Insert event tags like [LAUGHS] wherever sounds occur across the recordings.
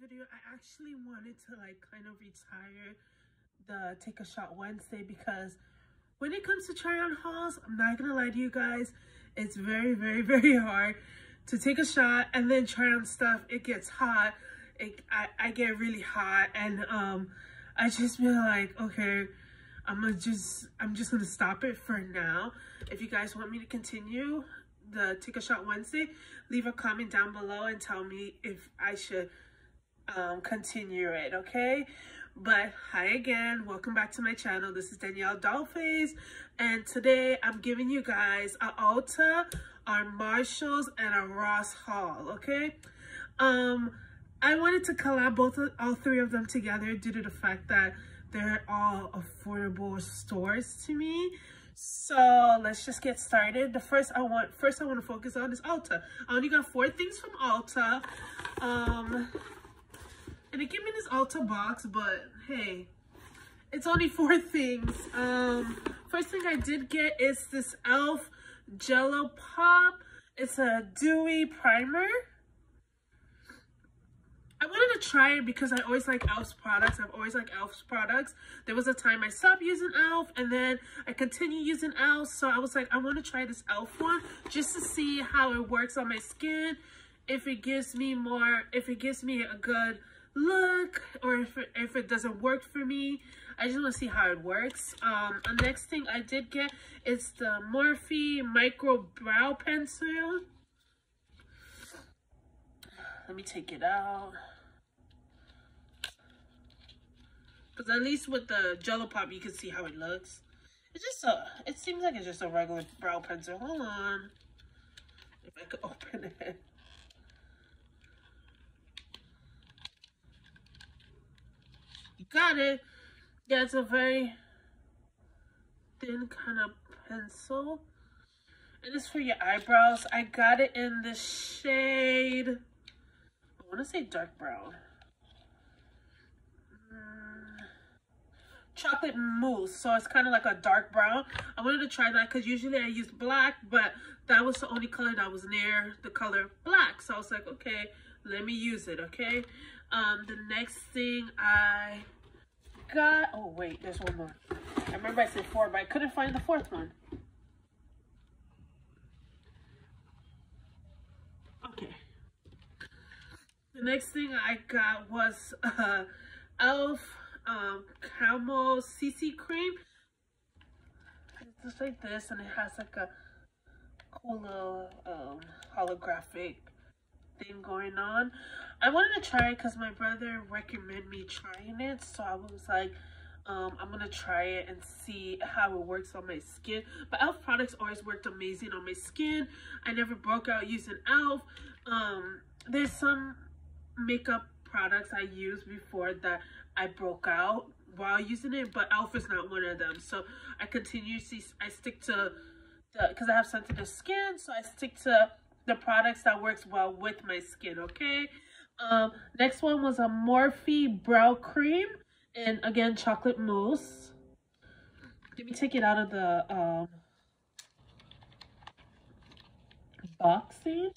video, I actually wanted to like kind of retire the Take a Shot Wednesday because when it comes to try on hauls, I'm not gonna lie to you guys, it's very, very, [LAUGHS] very hard to take a shot and then try on stuff. It gets hot. It, I, I get really hot and um, I just feel like, okay, I'm gonna just, I'm just gonna stop it for now. If you guys want me to continue the Take a Shot Wednesday, leave a comment down below and tell me if I should um, continue it, okay? But hi again, welcome back to my channel. This is Danielle Dollface, and today I'm giving you guys a Ulta, a Marshalls, and a Ross haul, okay? Um, I wanted to collab both of, all three of them together due to the fact that they're all affordable stores to me. So let's just get started. The first I want first I want to focus on is Ulta. I only got four things from Ulta. Um and they gave me this Ulta box, but hey, it's only four [LAUGHS] things. Um first thing I did get is this e.l.f. Jello Pop. It's a dewy primer. I wanted to try it because I always like e.l.f.'s products. I've always liked e.l.f.'s products. There was a time I stopped using e.l.f. and then I continue using e.l.f. So I was like, I want to try this e.l.f. one just to see how it works on my skin. If it gives me more, if it gives me a good look or if it, if it doesn't work for me. I just want to see how it works. Um, the next thing I did get is the Morphe Micro Brow Pencil. Let me take it out. Because at least with the Jello Pop, you can see how it looks. It's just a, it seems like it's just a regular brow pencil. Hold on. If I could [LAUGHS] open it. You got it. Yeah, it's a very thin kind of pencil. And it's for your eyebrows. I got it in the shade, I want to say dark brown. Mm, chocolate mousse so it's kind of like a dark brown i wanted to try that because usually i use black but that was the only color that was near the color black so i was like okay let me use it okay um the next thing i got oh wait there's one more. I remember i said four but i couldn't find the fourth one. Okay. The next thing i got was uh elf um, Camo CC cream. It's just like this and it has like a cool little um, holographic thing going on. I wanted to try it because my brother recommended me trying it. So I was like, um, I'm going to try it and see how it works on my skin. But e.l.f. products always worked amazing on my skin. I never broke out using e.l.f. Um, there's some makeup products I used before that I broke out while using it, but e.l.f. is not one of them. So I continue to, I stick to the, because I have sensitive skin, so I stick to the products that works well with my skin, okay? Um, next one was a Morphe Brow Cream, and again, chocolate mousse. Let me take it out of the um, boxing.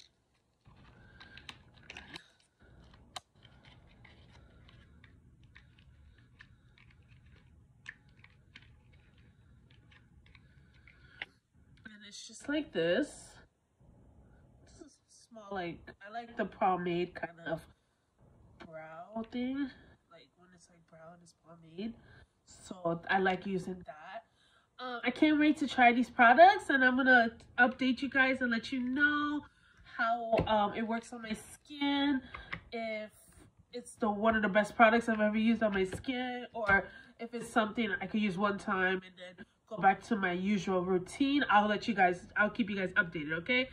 And it's just like this. Like, I like the pomade kind of brow thing. Like, when it's like brown, it's pomade. So, I like using that. Um, I can't wait to try these products, and I'm to update you guys and let you know how um, it works on my skin. If it's the one of the best products I've ever used on my skin, or if it's something I could use one time and then go back to my usual routine. I'll let you guys, I'll keep you guys updated, okay?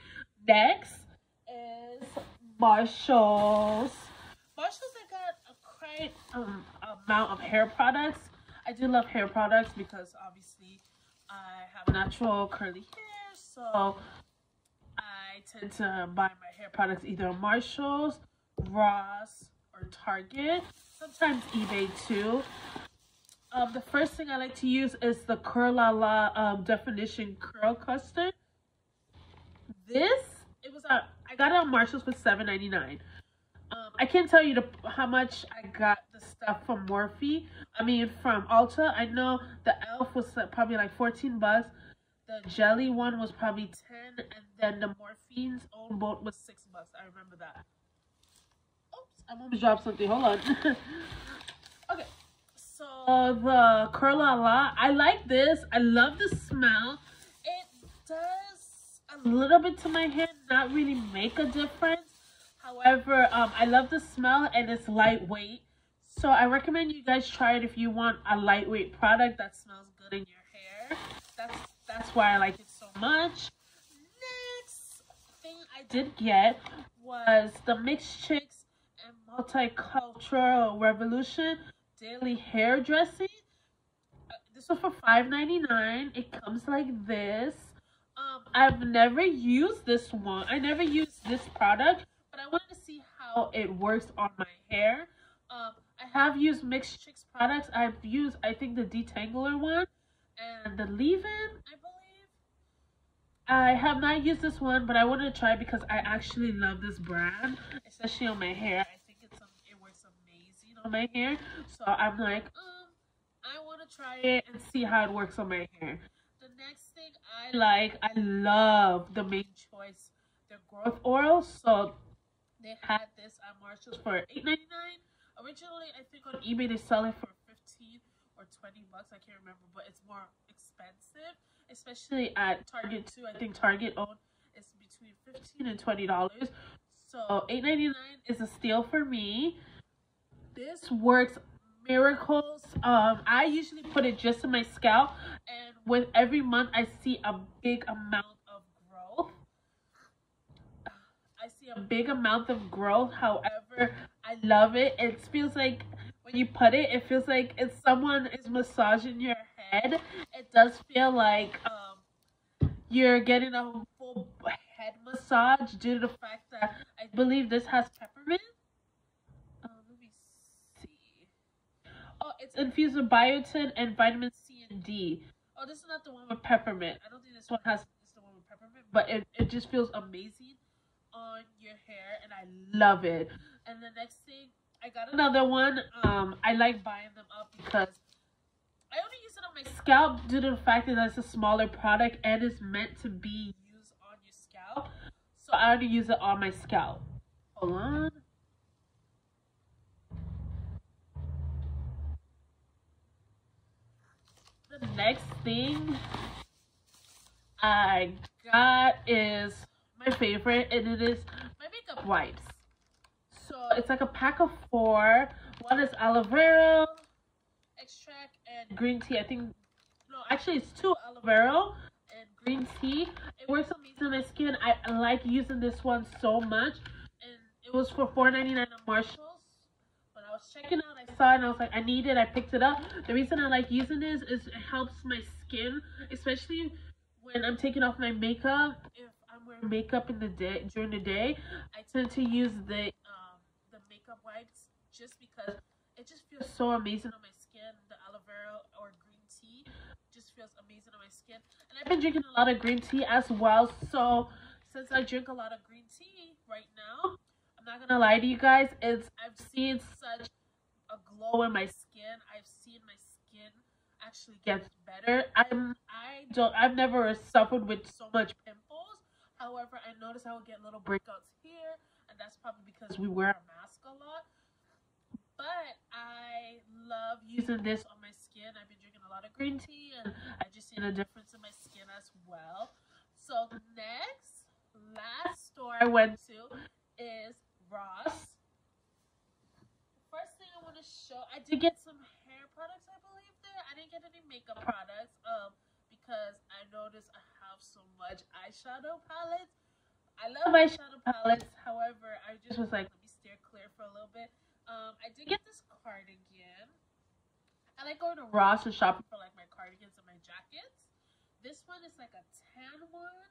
Next Marshalls. Marshalls, I got a quite um, amount of hair products. I do love hair products because obviously I have natural curly hair, so I tend to buy my hair products either Marshalls, Ross, or Target. Sometimes eBay too. Um, the first thing I like to use is the Curlala um, Definition Curl Custard. This, it was a, I got it on Marshalls for $7.99. Um, I can't tell you the, how much I got the stuff from Morphe. I mean, from Ulta. I know the e.l.f. was probably like 14 bucks. The jelly one was probably 10. And then the Morphe's own boat was 6 bucks. I remember that. Oops, I almost dropped something. Hold on. [LAUGHS] okay. So the Curl La. I like this. I love the smell. It does a little bit to my hair. Not really make a difference However, um, I love the smell and it's lightweight. So I recommend you guys try it if you want a lightweight product that smells good in your hair. That's that's why I like it so much. Next thing I did get was the Mixed Chicks and Multicultural Revolution Daily Hair Dressing. Uh, this was for $5.99. It comes like this. I've never used this one. I never used this product but I wanted to see how it works on my hair. Um, I have used Mixed Chicks products. I've used, I think, the Detangler one and the Leave-In, I believe. I have not used this one, but I wanted to try because I actually love this brand, especially on my hair. I think it's um, it works amazing on my hair. So I'm like, um, I want to try it and see how it works on my hair. Thing I like, I love the Mane Choice, the growth oil. So they had this at Marshalls for $8.99. Originally, I think on eBay they sell it for 15 or 20 bucks. I can't remember, but it's more expensive, especially at Target too. I think Target owned is between 15 and 20 dollars. So $8.99 is a steal for me. This works miracles. Um, I usually put it just in my scalp, and with every month I see a big amount of growth. I see a big amount of growth. However, I love it. It feels like when you put it, it feels like if someone is massaging your head. It does feel like um, you're getting a full head massage due to the fact that I believe this has peppermint. Um, let me see. Oh, it's infused with biotin and vitamin C and D. Oh, this is not the one with peppermint. I don't think this one has this the one with peppermint, but it, it just feels amazing on your hair and I love it. And the next thing, I got another one. Um, I like buying them up because I only use it on my scalp due to the fact that it's a smaller product and it's meant to be used on your scalp. So I only use it on my scalp. Hold on. The next thing I got is my favorite, and it is my makeup wipes. So it's like a pack of four. One is aloe vera extract and green tea. I think, no, actually it's two aloe vera and green tea. It works amazing on my skin. I like using this one so much. And it was for $4.99 at Marshalls. When I was checking out, I saw it and I was like, I need it. I picked it up. The reason I like using this is it helps my skin, especially when I'm taking off my makeup. If I'm wearing makeup in the day during the day, I tend to use the um the makeup wipes just because it just feels so amazing on my skin. The aloe vera or green tea just feels amazing on my skin. And I've been drinking a lot of green tea as well. So since I drink a lot of green tea right now, I'm not gonna lie to you guys, it's I've seen such glow in my skin. I've seen my skin actually gets better. I'm I don't I've never suffered with so much pimples However, I notice I will get little breakouts here, and that's probably because we wear a mask a lot. But I love using this on my skin. I've been drinking a lot of green tea, and I just seen a difference in my skin as well. So next, last store I went to is Ross. First thing I want to show, I did get some hair products, I believe there. I didn't get any makeup products, um, because I noticed I have so much eyeshadow palettes. I love eyeshadow palettes. However, I just was like, let me steer clear for a little bit. Um, I did get this cardigan. I like going to Ross and shopping for like my cardigans and my jackets. This one is like a tan one.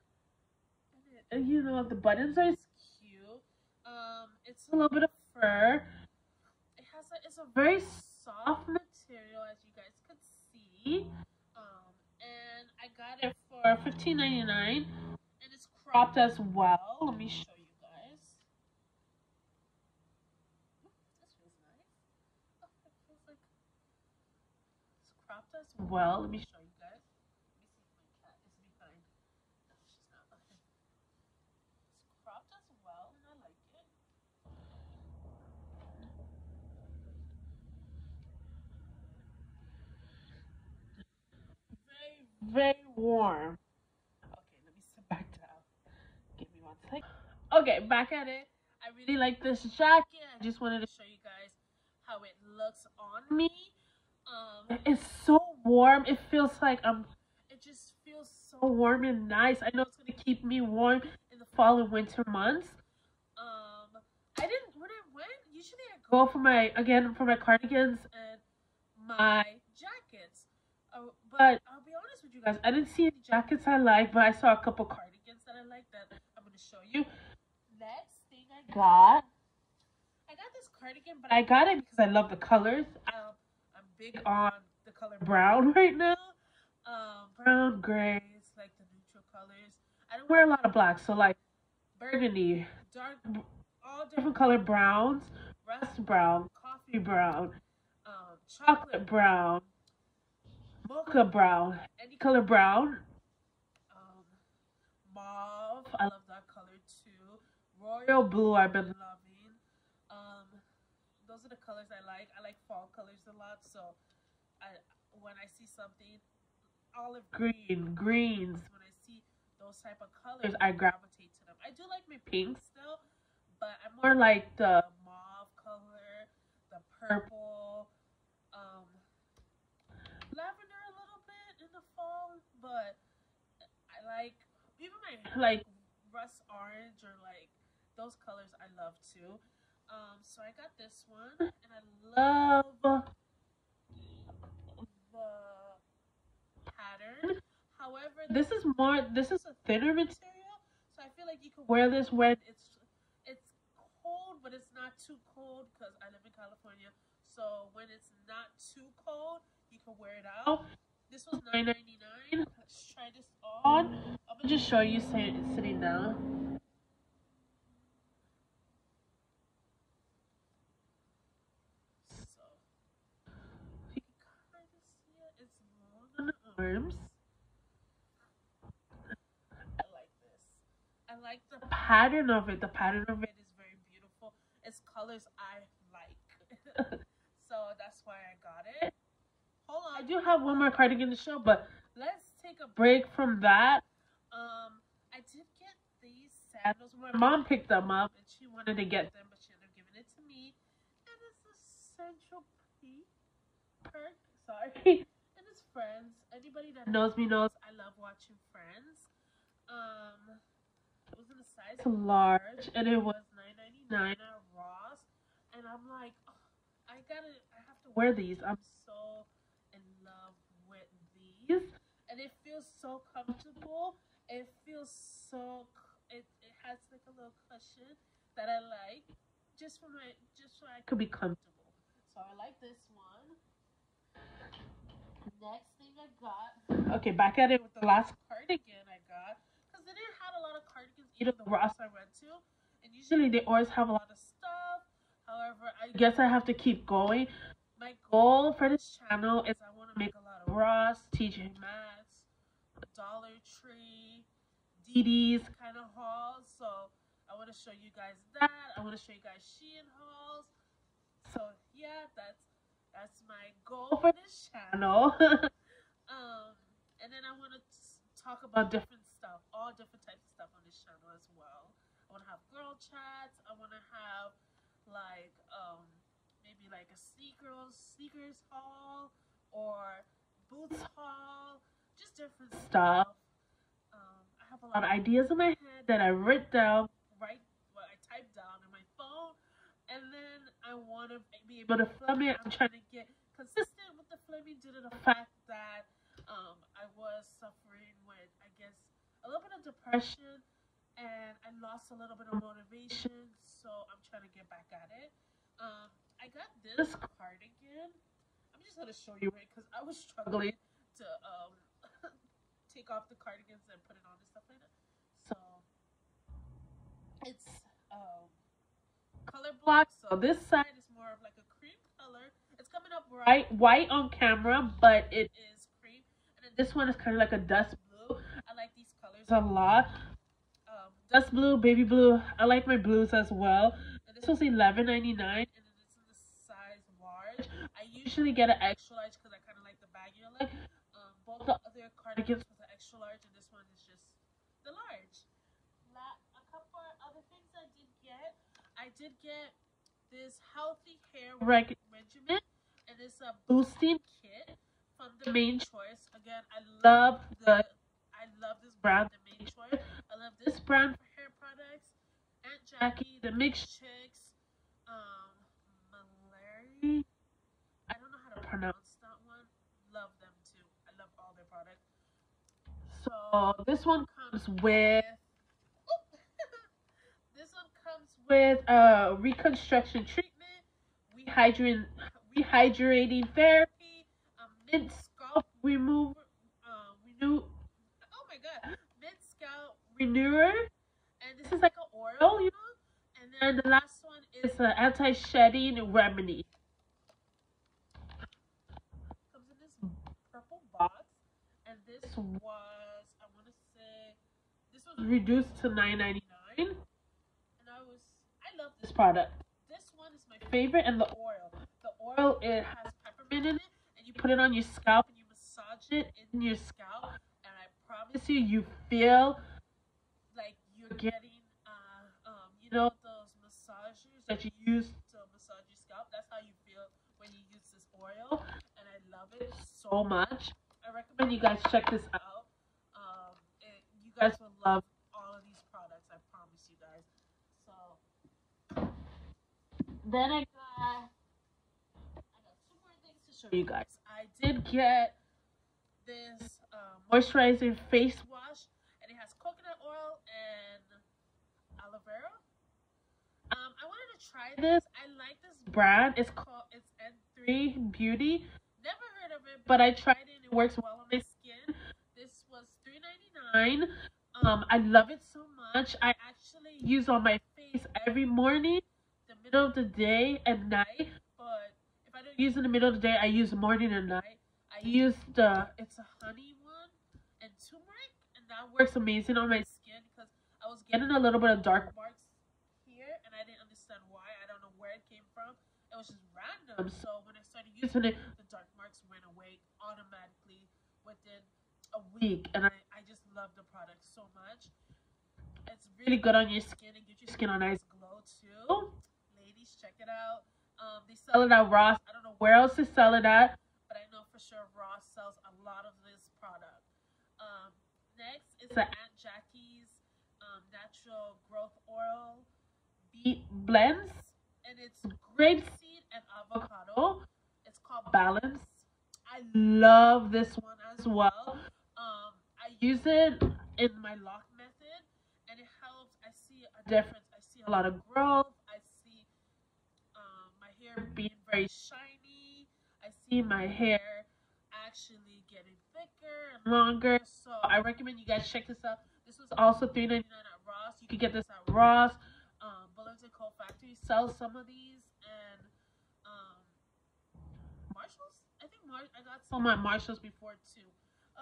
And you know, the buttons are cute. Um, it's a little bit of fur it's a very soft material, as you guys could see. Um, and I got it for fifteen ninety nine, and it's cropped as well. Let me show you guys. Oh, it's cropped as well. Let me show you. Very, warm. Okay, let me sit back down. Give me one second. Okay, back at it. I really like this jacket. I just wanted to show you guys how it looks on me. Um, it's so warm. It feels like I'm. It just feels so warm and nice. I know it's gonna keep me warm in the fall and winter months. Um, I didn't when I went. Usually I go for my again for my cardigans and my jackets. Uh, but with you guys. I didn't see any jackets I like, but I saw a couple cardigans that I like that I'm gonna show you. Next thing I got. I got this cardigan, but I got it because I love the colors. Um, I'm big on the color brown [LAUGHS] right now. Um, brown, grays, like the neutral colors. I don't wear a lot of black, so like burgundy, dark, all different color browns, rust brown, coffee brown, um, chocolate brown, mocha brown, any color brown. Um, mauve, I love that color too. Royal blue, I've been loving. Um, those are the colors I like. I like fall colors a lot, so I when I see something olive green, greens, when I see those type of colors, I gravitate to them. I do like my pinks still, but I'm more like the mauve color, the purple, um, lavender a little bit in the fall, but I like even my [LAUGHS] like rust orange or like those colors I love too. Um, so I got this one, and I love the pattern. However, this is more, this is a thinner material, so I feel like you can wear this when it's it's cold, but it's not too cold because I live in California. So when it's not too cold, you can wear it out. This was nine ninety nine. Let's try this on. I'm gonna just show you sitting sitting down. So you can kind of see it. It's long on the arms. I like this. I like the pattern of it. The pattern of it is very beautiful. It's colors I like. [LAUGHS] so that's why I got it. Hold on. I do have one more cardigan to show, but let's take a break from that. Um, I did get these sandals. My mom picked them up and she wanted to get them, but she ended up giving it to me. And it's a Central P perk. Sorry. [LAUGHS] and it's Friends. Anybody that knows me knows I love watching Friends. Um, it was in a size large, and it was nine ninety nine at Ross. And I'm like, oh, I gotta, I have to wear these. I'm so in love with these, and it feels so comfortable. It feels so. It it has like a little cushion that I like, just for my, just so I could be comfortable. So I like this one. Next thing I got. Okay, back at it with the last cardigan I got. Because they didn't have a lot of cardigans, either the Ross I went to. And usually they always have a lot of stuff. However, I guess I have to keep going. My goal for this channel is I want to make a lot of Ross, TJ Maxx, Dollar Tree, DD's kind of hauls. So I want to show you guys that. I want to show you guys Shein hauls. So yeah, that's that's my goal for this channel. [LAUGHS] um, and then I want to talk about different stuff, all different types of stuff on this channel as well. I want to have girl chats. I want to have like um maybe like a sneakers sneakers haul or boots haul, just different stuff. Um, I have a lot of ideas in my head that I wrote down, right? What I typed down on my phone, and then I want to be able to film it. I'm trying to get consistent with the filming due to the fact that um, I was suffering with, I guess, a little bit of depression and I lost a little bit of motivation, so I'm trying to get back at it. Um, I got this cardigan. I'm just gonna show you it because I was struggling to um, take off the cardigans and put it on and stuff like that. So it's um, color block. So this side is more of like a cream color. It's coming up right white on camera, but it is cream. And then this one is kind of like a dust blue. I like these colors a lot. Um, dust blue, baby blue. I like my blues as well. And this was eleven ninety nine, and this is the size large. I usually get an extra large because I kind of like the baggy look. Um, both the other cardigans was an extra large, and this one is just the large. a couple other things I did get. I did get this healthy hair reg regimen, and it's a boosting kit from the Mane Choice. Again, I love the I love this brand, the Mane Choice. I love this brand for hair products. Aunt Jackie, the mixed chicks, um, Malari. I don't know how to pronounce that one. Love them too. I love all their products. So this one comes with this one comes with a reconstruction treatment, rehydrating rehydrating therapy mint scalp remover, uh, renew. Oh my god, mint scalp renewer, and this is like an oil, you know. And then the last one is an anti-shedding remedy. Comes in this purple box, and this was I want to say this was reduced to nine ninety nine, and I was I love this product. This one is my favorite, and the oil. The oil it has peppermint in it and you put it on your scalp and you massage it in your scalp, and I promise you, you feel like you're getting, uh, um, you know, those massagers that you use to massage your scalp. That's how you feel when you use this oil, and I love it so much. I recommend you guys check this out. Um, it, you guys will love all of these products. I promise you guys. So then I got I got two more things to show you guys. I did get this um, moisturizing face wash, and it has coconut oil and aloe vera. Um, I wanted to try this. I like this brand. It's called it's N3 Beauty. Never heard of it, but I tried it. And it works well on my skin. This was $3.99. Um, I love it so much. I actually use on my face every morning, middle of the day, and night but if I don't use in the middle of the day. I use morning and night. I use the it's a honey one and turmeric, and that works amazing on my skin because I was getting a little bit of dark marks here, and I didn't understand why. I don't know where it came from. It was just random. So when I started using it, the dark marks went away automatically within a week, and I I just love the product so much. It's really good on your skin and gives your skin a nice glow too. Check it out. Um, they sell it at Ross. I don't know where else to sell it at, but I know for sure Ross sells a lot of this product. Um, next is the Aunt Jackie's um, Natural Growth Oil Beet Blends, and it's grapeseed and avocado. It's called Balance. I love this one as well. Um, I use it in my LOC method, and it helps. I see a difference. I see a lot of growth very shiny. I see my hair actually getting thicker and longer. So I recommend you guys check this out. This was also $3.99 at Ross. You can get this at Ross. Um, Burlington Coat Factory sells some of these. And um, Marshalls? I think Mar I got some at Marshalls before too.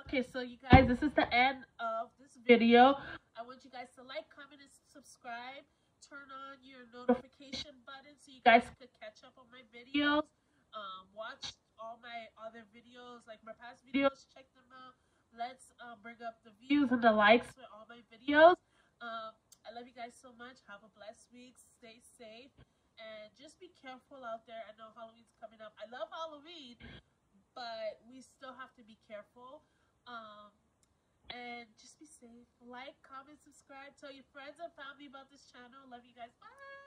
Okay, so you guys, this is the end of this video. I want you guys to like, comment, and subscribe turn on your notification button so you guys could catch up on my videos. Um, watch all my other videos, like my past videos, check them out. Let's uh, bring up the views and the likes for all my videos. Um, I love you guys so much. Have a blessed week. Stay safe. And just be careful out there. I know Halloween's coming up. I love Halloween, but we still have to be careful. Um, and just be safe. Like, comment, subscribe. Tell your friends and family about this channel. Love you guys. Bye.